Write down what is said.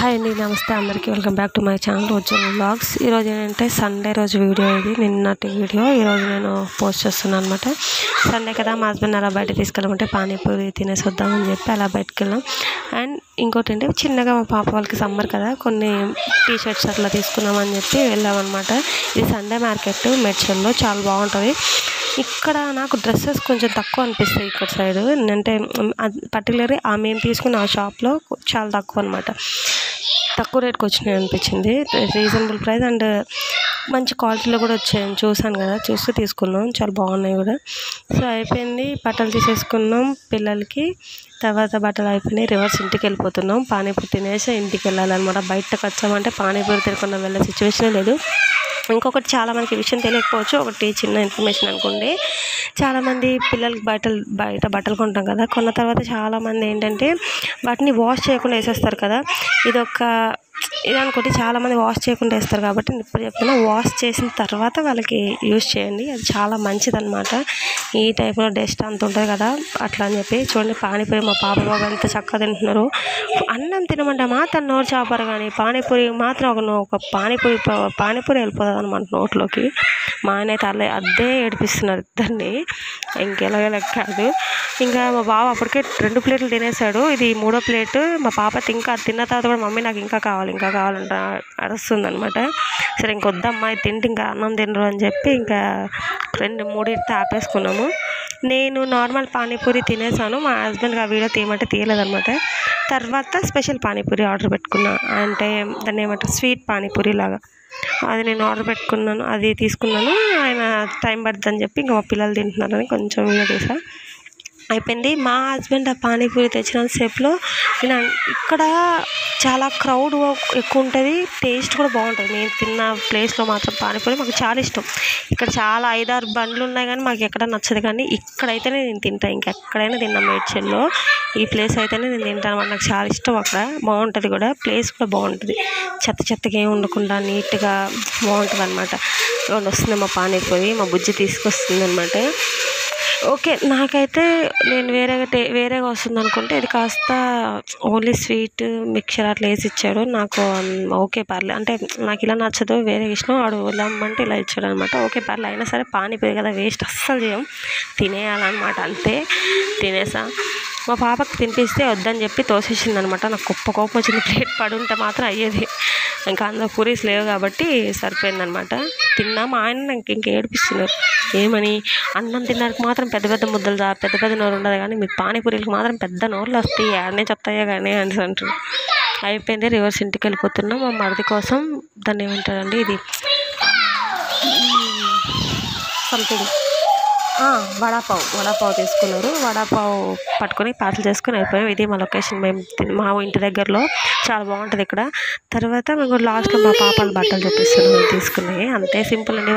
Hi అండి నమస్తే అందరికీ. Welcome back to my channel Roju blogs ఈరోజు ఏంటంటే సండే రోజు వీడియో ఇది నిన్నటి వీడియో. ఈరోజు నేను పోస్ట్ చేస్తున్నాను అనమాట సండే కదా మా హస్బెండ్ అలా బయట తీసుకెళ్ళమంటే పానీపూరి తినేసి వద్దామని చెప్పి అలా బయటకు వెళ్ళాం. అండ్ ఇంకోటి ఏంటి చిన్నగా మా పాప వాళ్ళకి సమ్మర్ కదా కొన్ని టీ షర్ట్స్ అట్లా తీసుకున్నామని చెప్పి వెళ్ళామన్నమాట. ఇది సండే మార్కెట్ మెడ్చల్లో చాలా బాగుంటుంది. ఇక్కడ నాకు డ్రెస్సెస్ కొంచెం తక్కువ అనిపిస్తాయి ఇక్కడ సైడ్. అంటే పర్టికులర్గా ఆ మేము తీసుకున్న ఆ షాప్లో చాలా తక్కువ అనమాట తక్కువ రేట్కి వచ్చినాయి అనిపించింది. రీజనబుల్ ప్రైస్ అండ్ మంచి క్వాలిటీలో కూడా వచ్చాయని చూసాను కదా చూసి తీసుకున్నాం. చాలా బాగున్నాయి కూడా. సో అయిపోయింది. బట్టలు తీసేసుకున్నాం పిల్లలకి. తర్వాత బట్టలు అయిపోయినాయి. రివర్స్ ఇంటికి వెళ్ళిపోతున్నాం. పానీపూరి తినేసి ఇంటికి వెళ్ళాలన్నమాట. బయటకు వచ్చామంటే పానీపూరి తినకుండా వెళ్ళే సిచ్యువేషన్ లేదు. ఇంకొకటి చాలా మందికి విషయం తెలియకపోవచ్చు. ఒకటి చిన్న ఇన్ఫర్మేషన్ అనుకోండి. చాలామంది పిల్లలకి బట్టలు బయట బట్టలు కొంటాం కదా. కొన్న తర్వాత చాలామంది ఏంటంటే వాటిని వాష్ చేయకుండా వేసేస్తారు కదా. ఇది ఒక ఇది అనుకోండి చాలామంది వాష్ చేయకుండా వేస్తారు కాబట్టి నేను ఇప్పుడు చెప్తున్నా వాష్ చేసిన తర్వాత వాళ్ళకి యూస్ చేయండి. అది చాలా మంచిదన్నమాట. ఈ టైప్లో డస్ట్ అంత ఉంటుంది కదా అట్లా అని చెప్పి. చూడండి పానీపూరి మా పాప బాబు ఎంత చక్కగా తింటున్నారు. అన్నం తినమంటే మాత్రం నోరు చాపరు కానీ పానీపూరి మాత్రం ఒక ఒక పానీపూరి పానీపూరి వెళ్ళిపోతుంది అనమాట నోట్లోకి. మా ఆయన అయితే అల్లే అద్దే ఏడిపిస్తున్నారు ఇద్దరిని. ఇంకెలాగెలా కాదు. ఇంకా మా బావ అప్పటికే రెండు ప్లేట్లు తినేసాడు ఇది మూడో ప్లేట్. మా పాప ఇంకా తిన్న తర్వాత కూడా మమ్మీ నాకు ఇంకా కావాలి ఇంకా కావాలంట అరుస్తుంది అనమాట సరే ఇంకొద్దమ్మా ఇది తింటే ఇంకా అన్నం తినరు అని చెప్పి ఇంకా రెండు మూడింటితో ఆపేసుకున్నాము. నేను నార్మల్ పానీపూరి తినేసాను. మా హస్బెండ్కి ఆ వీడియో తీయమంటే తీయలేదనమాట తర్వాత స్పెషల్ పానీపూరి ఆర్డర్ పెట్టుకున్నా. అంటే దాన్ని ఏమంటారు? స్వీట్ పానీపూరి లాగా. అది నేను ఆర్డర్ పెట్టుకున్నాను. అది తీసుకున్నాను. ఆయన టైం పడుతుందని చెప్పి ఇంకా మా పిల్లలు తింటున్నారని కొంచెం వీడియో తీసా. అయిపోయింది. మా హస్బెండ్ ఆ పానీపూరి తెచ్చిన సేపులో నేను ఇక్కడ చాలా క్రౌడ్ ఎక్కువ ఉంటుంది. టేస్ట్ కూడా బాగుంటుంది. నేను తిన్న ప్లేస్లో మాత్రం పానీపూరి మాకు చాలా ఇష్టం. ఇక్కడ చాలా ఐదారు బండ్లు ఉన్నాయి కానీ మాకు ఎక్కడ నచ్చదు. కానీ ఇక్కడైతేనే నేను తింటాను ఇంకెక్కడైనా తిన్నా మేడ్చల్లో ఈ ప్లేస్ అయితేనే నేను తింటాను అన్నమాట. నాకు చాలా ఇష్టం అక్కడ. బాగుంటుంది కూడా. ప్లేస్ కూడా బాగుంటుంది. చెత్త చెత్తగా ఏమి ఉండకుండా నీట్గా బాగుంటుంది అనమాట వస్తుంది మా పానీపూరి. మా బుజ్జి తీసుకొస్తుంది అనమాట ఓకే నాకైతే నేను వేరేగా టే వేరేగా వస్తుంది అనుకుంటే ఇది కాస్త ఓన్లీ స్వీట్ మిక్చర్ అట్లా వేసి ఇచ్చాడు. నాకు ఓకే పర్లే. అంటే నాకు ఇలా నచ్చదు వేరే ఇష్టం. వాడు ఇలామంటే ఇలా ఇచ్చాడు అనమాట ఓకే పర్లే అయినా సరే పానీపూరి కదా వేస్ట్ అస్సలు చేయం. తినేయాలన్నమాట అంతే. తినేసా. మా పాపకి తినిపిస్తే వద్దని చెప్పి తోసేసింది అనమాట నాకు గొప్ప కోపం వచ్చింది. ప్లేట్ పడుంటే మాత్రం అయ్యేది. ఇంకా అందులో పూరీస్ లేవు కాబట్టి సరిపోయిందనమాట. తిన్నాము ఆయన నాకు ఇంకా ఏడిపిస్తున్నారు. ఏమని? అన్నం తినడానికి మాత్రం పెద్ద పెద్ద ముద్దలు దా పెద్ద పెద్ద నోరు ఉండదు కానీ మీకు పానీపూరీలకు మాత్రం పెద్ద నోర్లు వస్తాయి. ఆడనే చెప్తాయో కానీ అని అంటారు. అయిపోయింది రివర్స్ ఇంటికి వెళ్ళిపోతున్నాం. మా మరిది కోసం దాన్ని ఏమంటారండి? ఇది సంథింగ్ వడాపావ్ వడాపావ్ తీసుకున్నారు. వడాపావ్ పట్టుకొని పార్సల్ చేసుకుని అయిపోయాం. ఇది మా లొకేషన్. మేము మా ఇంటి దగ్గరలో చాలా బాగుంటుంది ఇక్కడ. తర్వాత మేము లాస్ట్లో మా పాపలు బట్టలు చూపిస్తున్నాం. తీసుకున్నాయి అంతే సింపుల్ అండి.